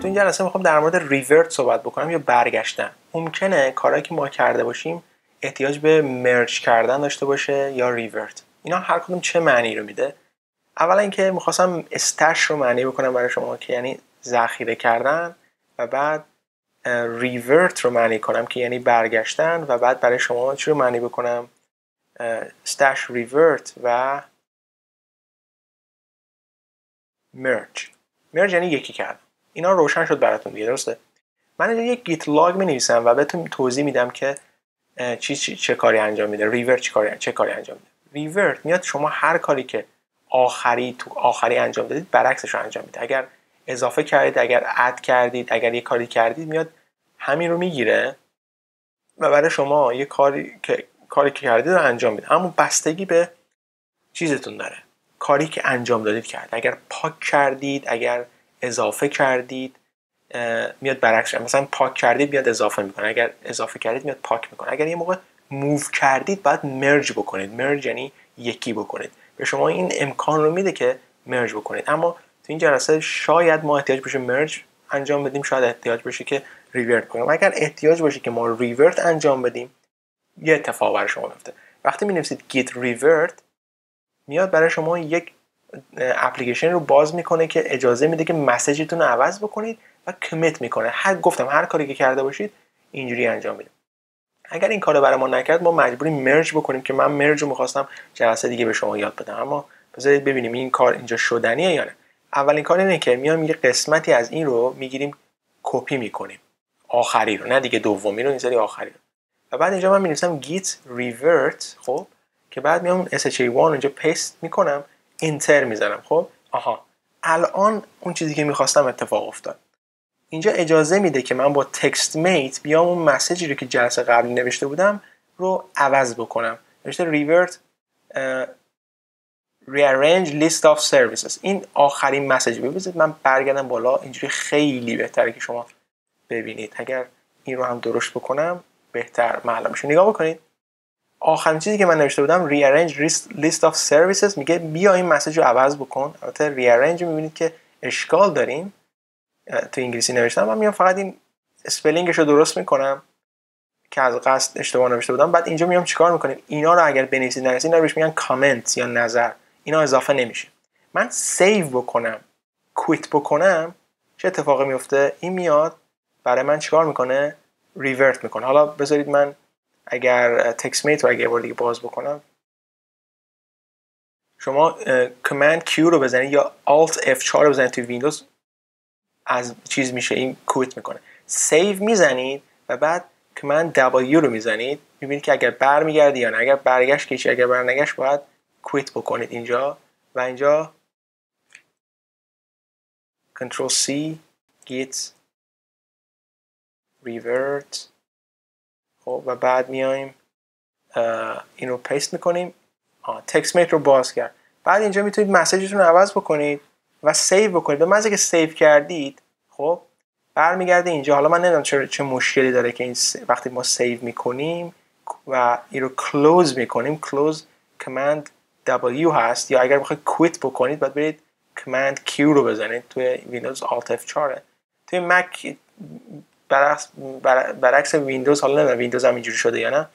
تو این جلسه می‌خوام در مورد ریورت صحبت بکنم یا برگشتن. ممکنه کارهایی که ما کرده باشیم احتیاج به مرج کردن داشته باشه یا ریورت. اینا هر کدوم چه معنی رو میده؟ اولا اینکه می‌خواستم استش رو معنی بکنم برای شما که یعنی ذخیره کردن و بعد ریورت رو معنی کنم که یعنی برگشتن و بعد برای شما چی رو معنی بکنم؟ استش ریورت و مرج. مرج یعنی یکی کرد اینا روشن شد براتون دیگه درسته؟ من اینجا یک گیت لاگ می نویسم و بهتون توضیح میدم که چی, چی چه کاری انجام میده ریورت چه کاری چه کاری انجام میده. ریورت میاد شما هر کاری که آخری تو آخری انجام دادید برعکسش رو انجام میده. اگر اضافه کردید اگر اد کردید اگر یه کاری کردید میاد همین رو می‌گیره و برای شما یه کاری که کاری که کردید رو انجام میده. اما بستگی به چیزتون داره. کاری که انجام دادید کرد. اگر پاک کردید اگر اضافه کردید میاد برعکس مثلا پاک کردید میاد اضافه می‌کنه اگر اضافه کردید میاد پاک می‌کنه. اگر یه موقع موو کردید باید مرج بکنید. مرج یعنی یکی بکنید. به شما این امکان رو میده که مرج بکنید. اما تو این جلسه شاید ما احتیاج بشه مرج انجام بدیم شاید احتیاج باشه که ریورت کنیم. اگر احتیاج باشه که ما ریورت انجام بدیم یه اتفاق برای شما میفته وقتی می نویسید git revert میاد برای شما یک اپلیکیشن رو باز می‌کنه که اجازه میده که مسیجتون رو عوض بکنید و کمیت می‌کنه. هر گفتم هر کاری که کرده باشید اینجوری انجام میده. اگر این کارو برای ما نکرد ما مجبوریم مرج بکنیم که من مرج رو می‌خواستم جلسه دیگه به شما یاد بدم. اما بذارید ببینیم این کار اینجا شدنیه یا نه. اولین کار اینه که میام یه قسمتی از این رو می‌گیریم کپی می‌کنیم. آخری رو نه دیگه دومی رو این آخری رو. و بعد اینجا من می‌نویسم git revert خب که بعد میام sha1 اینجا paste می‌کنم. Enter می‌زنم خب؟ آها. الان اون چیزی که می‌خواستم اتفاق افتاد. اینجا اجازه میده که من با TextMate بیام اون message ی رو که جلسه قبلی نوشته بودم رو عوض بکنم. نوشته revert rearrange list of services. این آخرین message ببینید من برگردم بالا اینجوری خیلی بهتره که شما ببینید. اگر این رو هم درست بکنم بهتر معلوم میشه نگاه بکنید. آخرین چیزی که من نوشته بودم rearrange list of services میگه بیا این message رو عوض بکن. البته rearrange می‌بینید که اشکال داریم. تو انگلیسی نوشتم. من میام فقط این spelling ش رو درست می‌کنم که از قصد اشتباه نوشته بودم. بعد اینجا میام چیکار می‌کنیم؟ اینا رو اگر بنویسید نویسید اینا بهش میگن کامنت یا نظر. اینا اضافه نمیشه. من save بکنم quit بکنم چه اتفاقی میفته این میاد برای من چیکار می‌کنه؟ revert می‌کنه. حالا بذارید من اگر TextMate رو اگر بار دیگه باز بکنم. شما Command Q رو بزنید یا Alt F4 رو بزنید توی ویندوز از چیز میشه این quit می‌کنه. save می‌زنید و بعد Command W رو می‌زنید. می‌بینید که اگر برمیگردی یا نه اگر برگشت که اگر برنگشت باید quit بکنید اینجا. و اینجا Ctrl C Git Revert. و بعد میایم این رو paste می‌کنیم. TextMate رو باز کرد. بعد اینجا می‌تونید message تون رو عوض بکنید و save بکنید. به محضی که save کردید خب برمیگرده اینجا. حالا من نمی‌دونم چه, چه مشکلی داره که این وقتی ما save می‌کنیم و این رو close می‌کنیم close Command W هست. یا اگر بخواید quit بکنید باید برید Command Q رو بزنید. توی ویندوز Alt F4 توی مک برعکس, برعکس ویندوز حالا نمی‌دونم ویندوز هم اینجوری شده یا نه.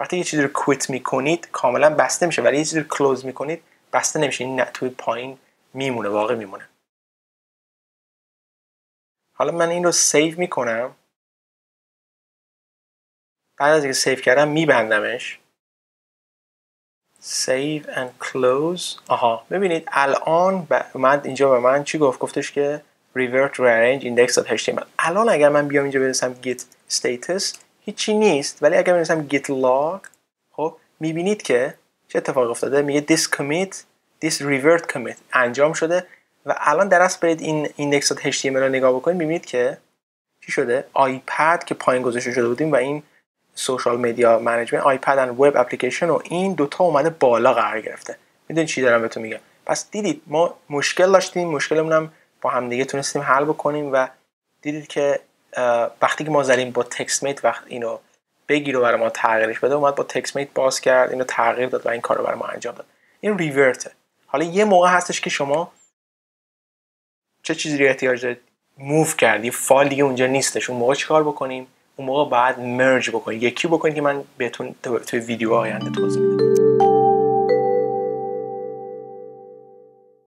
وقتی یه چیزی رو quit می‌کنید کاملا بسته میشه. ولی یه چیزی رو close می‌کنید بسته نمیشه. این توی پایین میمونه واقع میمونه. حالا من این رو save می‌کنم. بعد از اینکه سیو کردم میبندمش. save and close. آها. ببینید الان اومد اینجا به من چی گفت؟ گفتش که revert rearrange index.html الان اگر من بیام اینجا بنویسم git status هیچی نیست. ولی اگر بنویسم git log خب می‌بینید که چه اتفاق افتاده؟ میگه this commit this revert commit انجام شده و الان در اصل برید این index.html رو نگاه بکنید می‌بینید که چی شده؟ iPad که پایین گذاشته شده بودیم و این social media management iPad and web application و این دوتا اومده بالا قرار گرفته. می‌دونید چی دارم بهتون میگم؟ پس دیدید ما مشکل داشتیم. مشکلمون هم با همدیگه تونستیم حل بکنیم و دیدید که وقتی که ما زدیم با TextMate وقت اینو بگیر و برای ما تغییرش بده اومد با TextMate باز کرد اینو تغییر داد و این کار رو ما انجام داد. این revert ه حالا یه موقع هستش که شما چه چیزی رو احتیاج دارید؟ موو کردی فایل دیگه اونجا نیستش. اون موقع چیکار بکنیم؟ اون موقع بعد مرج بکنیم یکی بکنیم که من بهتون توی ویدیو آینده توضیح میدم